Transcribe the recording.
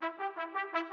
no, no.